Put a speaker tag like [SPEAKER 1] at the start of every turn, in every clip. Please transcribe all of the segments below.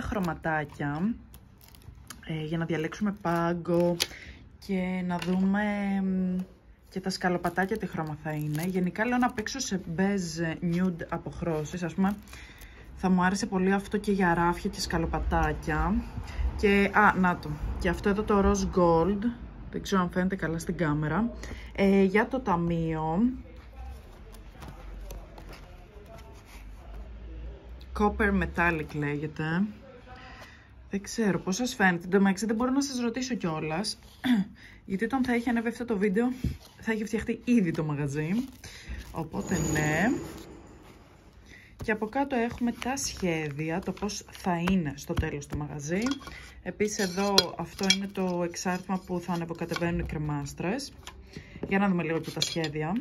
[SPEAKER 1] χρωματάκια ε, για να διαλέξουμε πάγκο και να δούμε και τα σκαλοπατάκια τι χρώμα θα είναι. Γενικά λέω να παίξω σε beige nude αποχρώσεις, ας πούμε θα μου άρεσε πολύ αυτό και για ράφια και σκαλοπατάκια. Και, α, να το, και αυτό εδώ το rose gold, δεν ξέρω αν φαίνεται καλά στην κάμερα, ε, για το ταμείο, Copper Metallic λέγεται. Δεν ξέρω πώς σας φαίνεται. Το δεν μπορώ να σας ρωτήσω κιόλας. γιατί όταν θα έχει ανέβει αυτό το βίντεο θα έχει φτιαχτεί ήδη το μαγαζί. Οπότε ναι. Και από κάτω έχουμε τα σχέδια, το πώς θα είναι στο τέλος το μαγαζί. Επίσης εδώ αυτό είναι το εξάρτημα που θα ανεβοκατεβαίνουν οι κρεμάστρες. Για να δούμε λίγο τα σχέδια.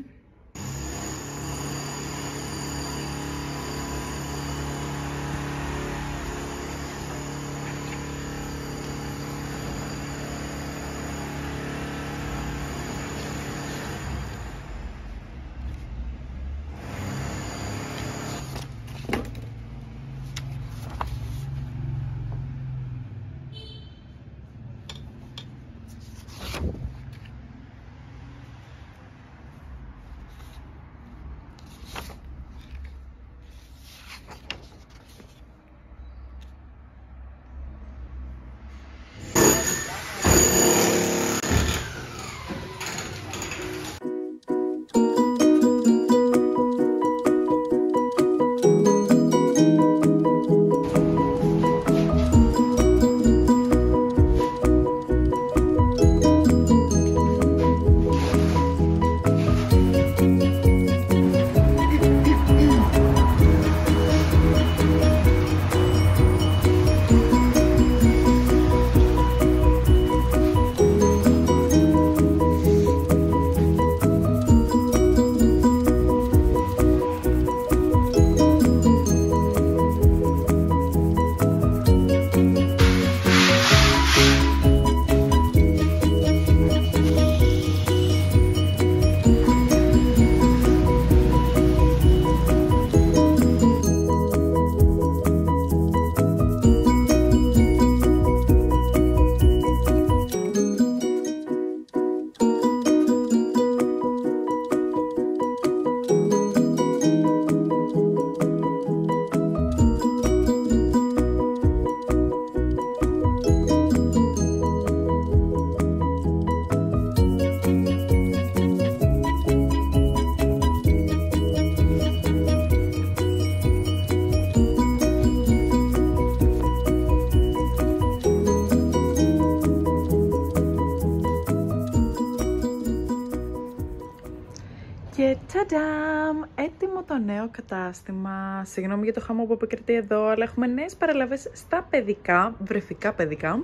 [SPEAKER 1] Ταντάμ! Έτοιμο το νέο κατάστημα. Συγγνώμη για το χαμό που επικρατεί εδώ, αλλά έχουμε νέες παραλαβές στα παιδικά, βρεφικά παιδικά.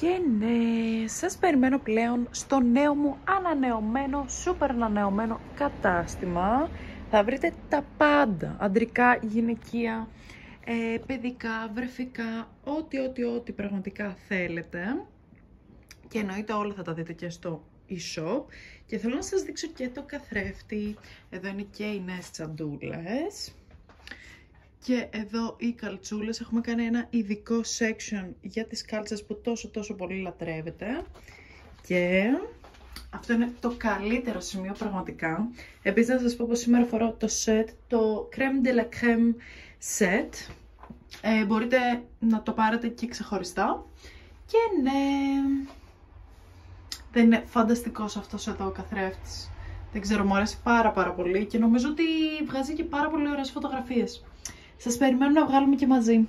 [SPEAKER 1] Και ναι, σας περιμένω πλέον στο νέο μου ανανεωμένο, σούπερ ανανεωμένο κατάστημα. Θα βρείτε τα πάντα, αντρικά, γυναικεία, ε, παιδικά, βρεφικά, ό,τι, ό,τι, ό,τι πραγματικά θέλετε. Και εννοείται όλα θα τα δείτε και στο e-shop και θέλω να σας δείξω και το καθρέφτη. Εδώ είναι και οι νέες τσαντούλες. Και εδώ οι καλτσούλες. Έχουμε κάνει ένα ειδικό section για τις κάλτσες που τόσο τόσο πολύ λατρεύετε. Και αυτό είναι το καλύτερο σημείο πραγματικά. Επίσης να σας πω πως σήμερα φορώ το set, το creme de la creme set. Ε, μπορείτε να το πάρετε και ξεχωριστά. Και ναι, δεν είναι φανταστικός αυτός εδώ ο καθρέφτης. Δεν ξέρω, μου αρέσει πάρα πάρα πολύ και νομίζω ότι βγάζει και πάρα πολύ ωραίες φωτογραφίες. Σας περιμένω να βγάλουμε και μαζί.